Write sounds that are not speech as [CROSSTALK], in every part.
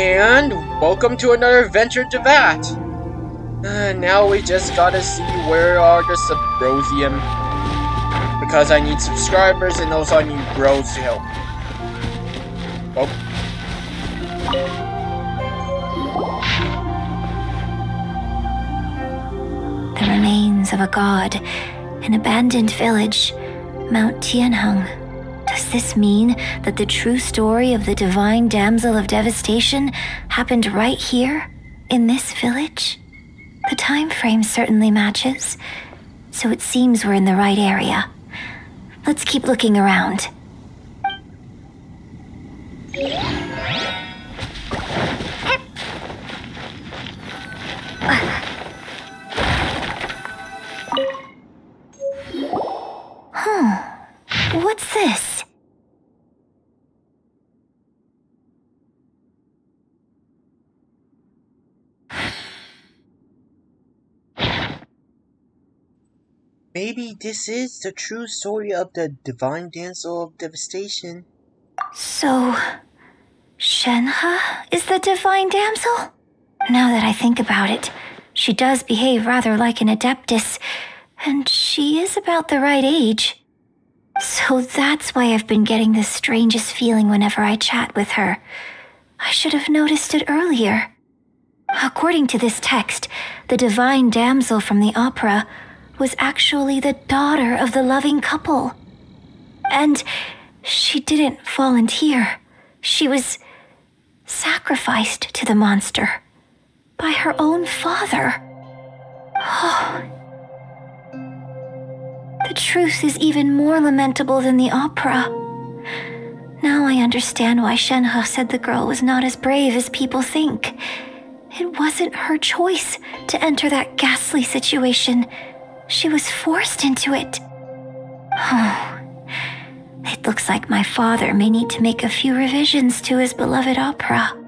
And welcome to another adventure to that. Uh, now we just gotta see where are the Subrosium. Because I need subscribers and also I need bros to help. Oh. The remains of a god, an abandoned village, Mount Tianheng. Does this mean that the true story of the divine damsel of devastation happened right here, in this village? The time frame certainly matches, so it seems we're in the right area. Let's keep looking around. Maybe this is the true story of the divine damsel of devastation. So, Shenhe is the divine damsel? Now that I think about it, she does behave rather like an adeptus, and she is about the right age. So that's why I've been getting the strangest feeling whenever I chat with her. I should have noticed it earlier. According to this text, the divine damsel from the opera was actually the daughter of the loving couple. And she didn't volunteer. She was sacrificed to the monster by her own father. Oh. The truth is even more lamentable than the opera. Now I understand why Shenhe said the girl was not as brave as people think. It wasn't her choice to enter that ghastly situation. She was forced into it. Oh. It looks like my father may need to make a few revisions to his beloved opera.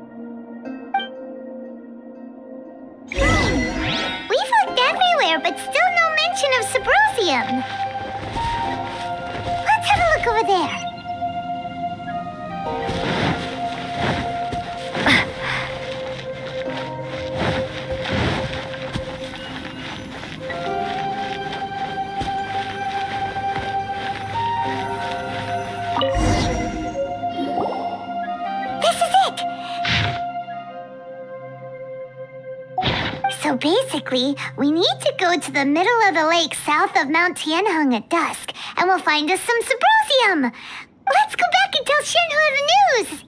Basically, we need to go to the middle of the lake south of Mount Tianheng at dusk, and we'll find us some Subrosium! Let's go back and tell Shenhe the news!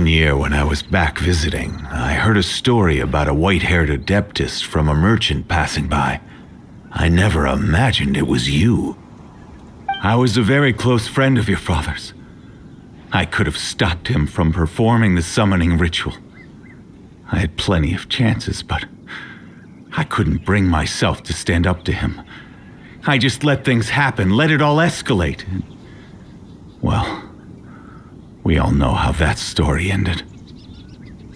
One year when I was back visiting, I heard a story about a white haired adeptus from a merchant passing by. I never imagined it was you. I was a very close friend of your father's. I could have stopped him from performing the summoning ritual. I had plenty of chances, but I couldn't bring myself to stand up to him. I just let things happen, let it all escalate. Well, we all know how that story ended.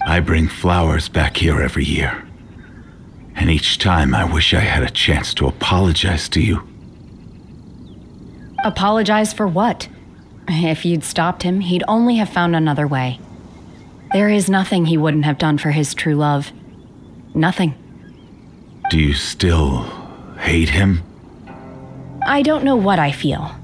I bring flowers back here every year. And each time I wish I had a chance to apologize to you. Apologize for what? If you'd stopped him, he'd only have found another way. There is nothing he wouldn't have done for his true love. Nothing. Do you still hate him? I don't know what I feel.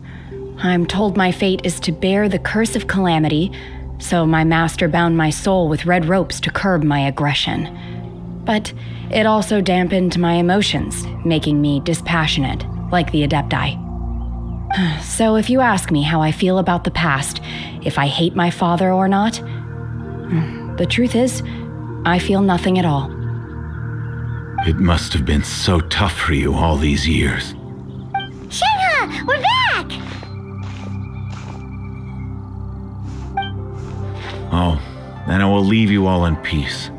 I'm told my fate is to bear the curse of calamity, so my master bound my soul with red ropes to curb my aggression. But it also dampened my emotions, making me dispassionate, like the Adepti. [SIGHS] So if you ask me how I feel about the past, if I hate my father or not, [SIGHS] the truth is, I feel nothing at all. It must have been so tough for you all these years. now, and I will leave you all in peace.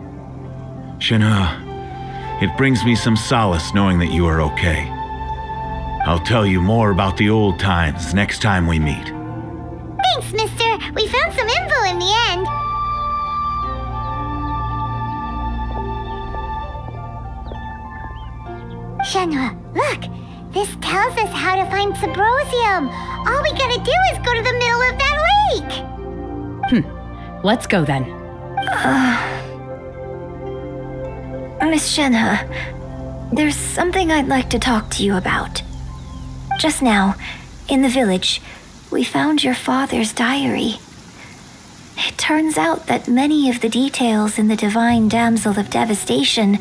Shenhe, it brings me some solace knowing that you are okay. I'll tell you more about the old times next time we meet. Thanks, mister. We found some info in the end. Shenhe, look! This tells us how to find Subrosium! All we gotta do is go to the middle of that lake! Let's go then. Uh, Miss Shenhe, there's something I'd like to talk to you about. Just now, in the village, we found your father's diary. It turns out that many of the details in the Divine Damsel of Devastation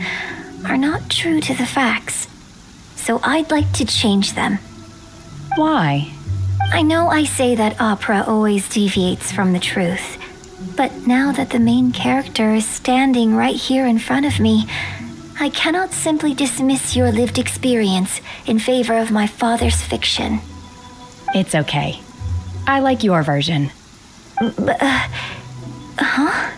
are not true to the facts. So I'd like to change them. Why? I know I say that opera always deviates from the truth, but now that the main character is standing right here in front of me, I cannot simply dismiss your lived experience in favor of my father's fiction. It's okay. I like your version. But, uh, Huh?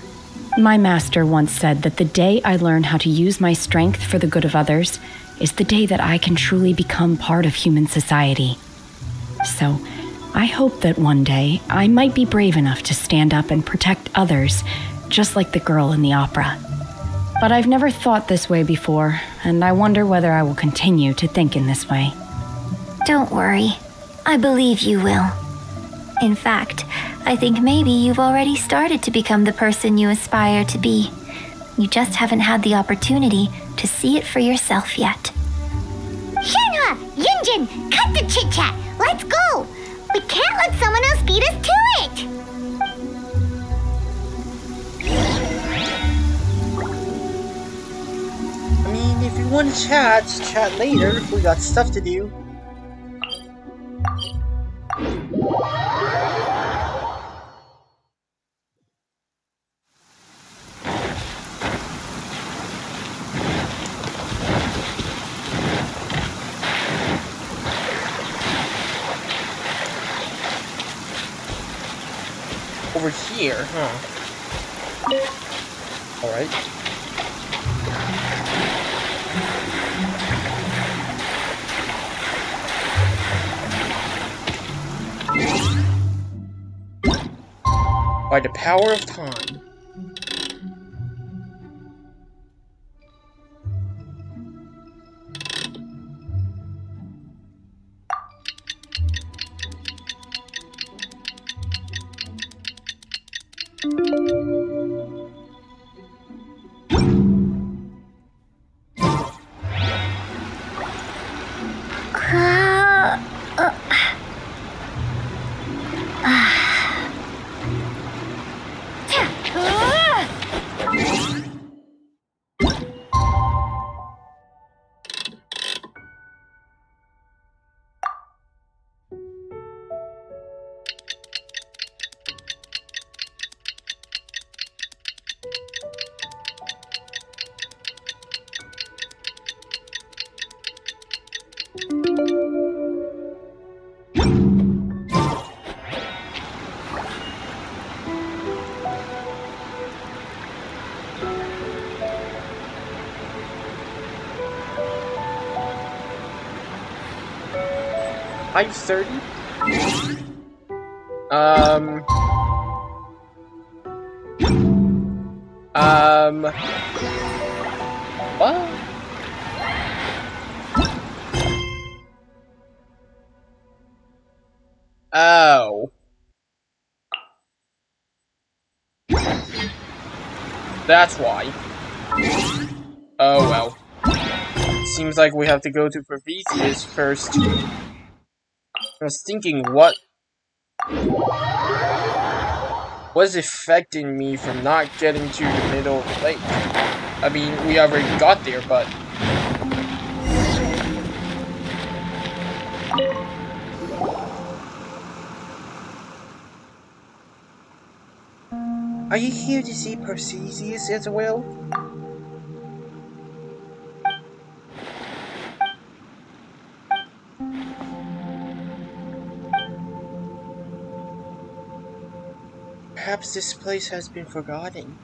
My master once said that the day I learn how to use my strength for the good of others is the day that I can truly become part of human society. So, I hope that one day I might be brave enough to stand up and protect others, just like the girl in the opera. But I've never thought this way before, and I wonder whether I will continue to think in this way. Don't worry. I believe you will. In fact, I think maybe you've already started to become the person you aspire to be. You just haven't had the opportunity to see it for yourself yet. Shenhe, Yunjin, cut the chit chat. Let's go. We can't let someone else beat us to it. I mean, if you want to chat, chat later. We got stuff to do. Over here, huh? Alright. By the power of time. 5.30? Um... Um... What? Oh. That's why. Oh well. Seems like we have to go to Prometheus first. I was thinking, what was affecting me from not getting to the middle of the lake? I mean, we already got there, but Are you here to see Perseus as well? Perhaps this place has been forgotten.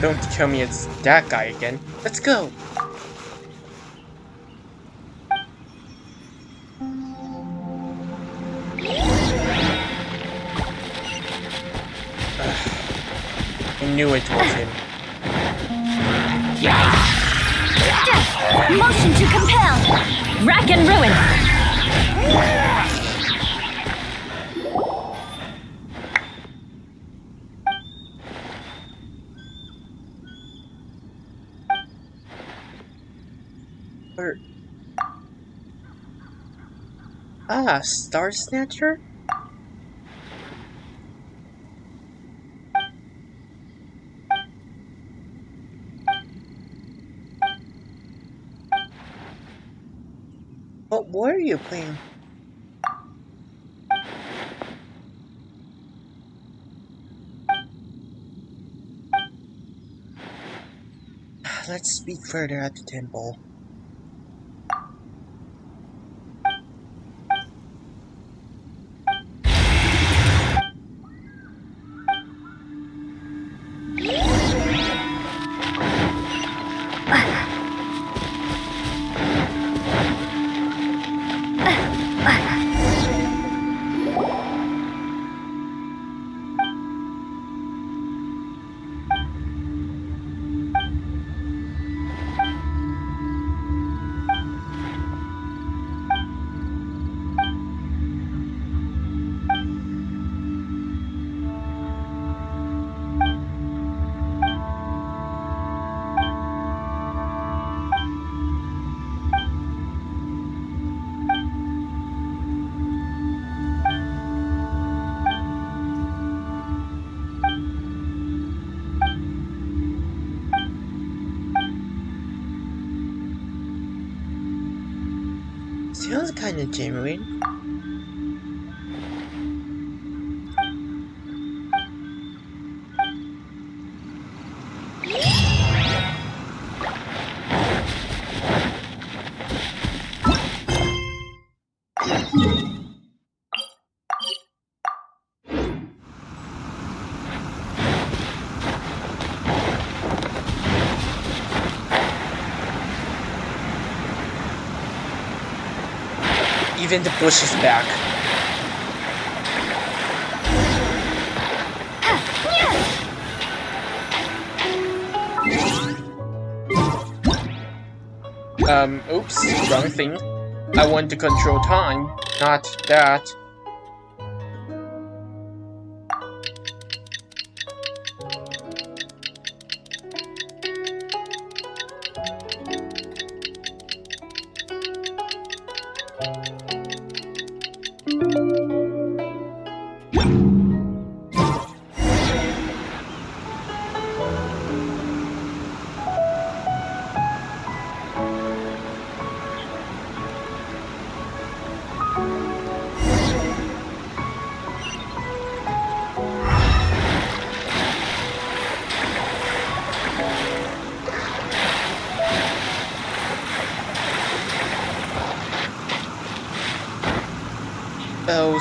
Don't tell me it's that guy again. Let's go! Knew it was him. Motion to compel! Rack and ruin! Where? Ah, Star Snatcher? What are you playing? [SIGHS] Let's speak further at the temple. Sounds kinda genuine. Even the bush is back. Um, oops, wrong thing. I want to control time, not that. Oh,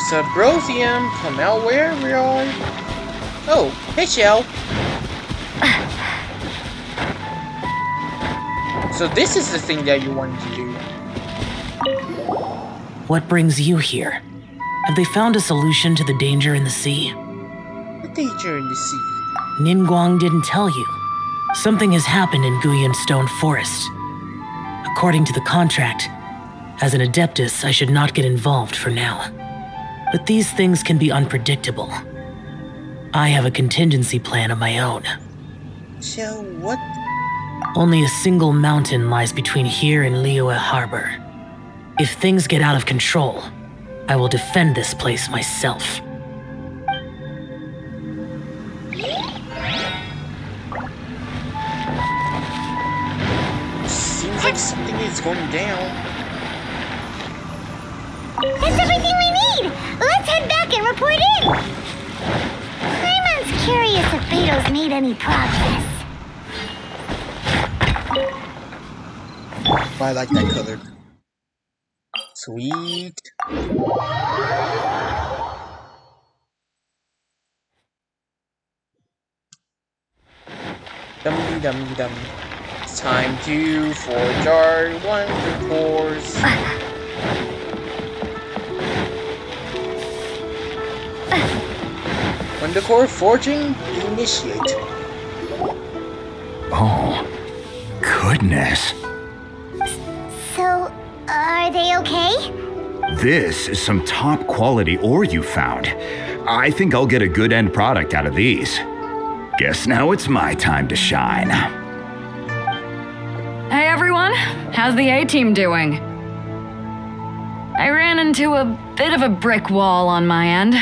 Subrosium, come out where we are. Oh, hey Shell. So this is the thing that you wanted to do. What brings you here? Have they found a solution to the danger in the sea? The danger in the sea. Ningguang didn't tell you. Something has happened in Guyun Stone Forest. According to the contract, as an Adeptus, I should not get involved for now. But these things can be unpredictable. I have a contingency plan of my own. So what? Only a single mountain lies between here and Liyue Harbor. If things get out of control, I will defend this place myself. Seems like something is going down. That's everything we need! Let's head back and report in! Paimon's curious if Beto's made any progress. I like that color. Sweet. Dum dum dum. It's time to forge our wonder cores. Wonder core forging initiate. Oh, goodness. So, are they okay? This is some top quality ore you found. I think I'll get a good end product out of these. Guess now it's my time to shine. Hey everyone, how's the A team doing? I ran into a bit of a brick wall on my end.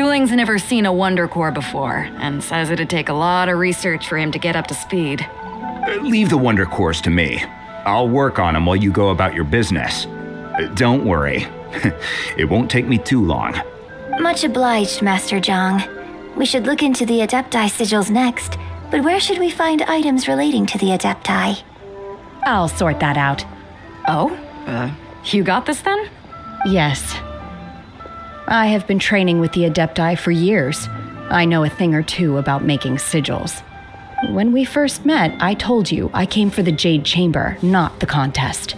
Suling's never seen a Wonder Core before, and says it'd take a lot of research for him to get up to speed. Uh, Leave the wonder cores to me. I'll work on them while you go about your business. Uh, Don't worry. [LAUGHS] it won't take me too long. Much obliged, Master Zhang. We should look into the Adepti sigils next, but where should we find items relating to the Adepti? I'll sort that out. Oh? Uh, you got this then? Yes. I have been training with the Adepti for years. I know a thing or two about making sigils. When we first met, I told you I came for the Jade Chamber, not the contest.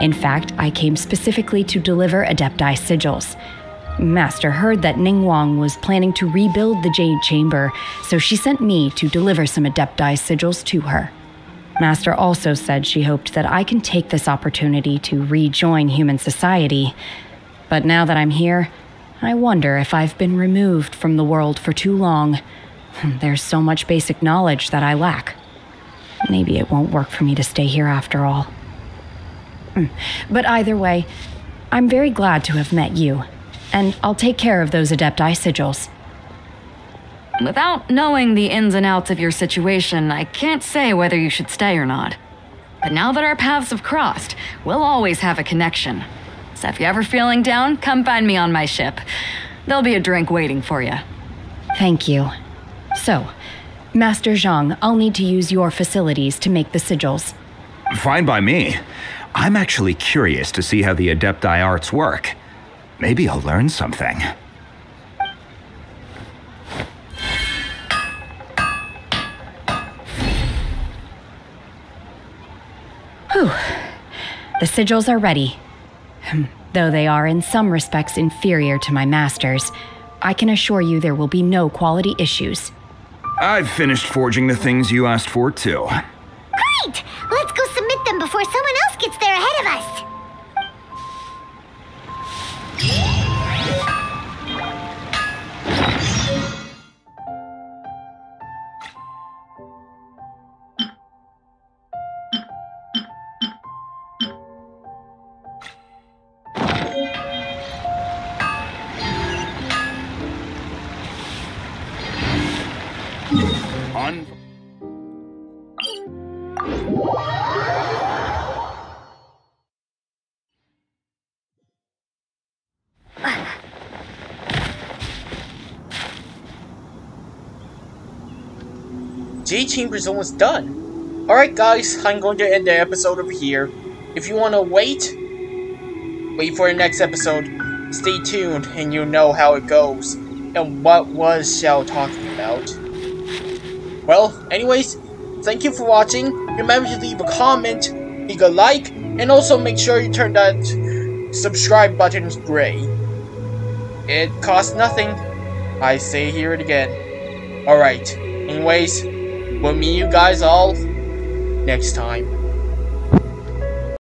In fact, I came specifically to deliver Adepti sigils. Master heard that Ning Ningguang was planning to rebuild the Jade Chamber, so she sent me to deliver some Adepti sigils to her. Master also said she hoped that I can take this opportunity to rejoin human society. But now that I'm here, I wonder if I've been removed from the world for too long. [LAUGHS] There's so much basic knowledge that I lack. Maybe it won't work for me to stay here after all. Hmm. But either way, I'm very glad to have met you, and I'll take care of those Adepti sigils. Without knowing the ins and outs of your situation, I can't say whether you should stay or not. But now that our paths have crossed, we'll always have a connection. So if you're ever feeling down, come find me on my ship. There'll be a drink waiting for you. Thank you. So, Master Zhang, I'll need to use your facilities to make the sigils. Fine by me. I'm actually curious to see how the Adepti arts work. Maybe I'll learn something. Whew. The sigils are ready. Though they are in some respects inferior to my master's, I can assure you there will be no quality issues. I've finished forging the things you asked for, too. Great! Let's go submit them before someone else gets there ahead of us. Jade Chamber's almost done. Alright guys, I'm going to end the episode over here. If you want to wait, wait for the next episode. Stay tuned and you'll know how it goes. And what was Xiao talking about. Well, anyways, thank you for watching. Remember to leave a comment, leave a like, and also make sure you turn that subscribe button gray. It costs nothing. I say here it again. Alright, anyways, we'll meet you guys all next time.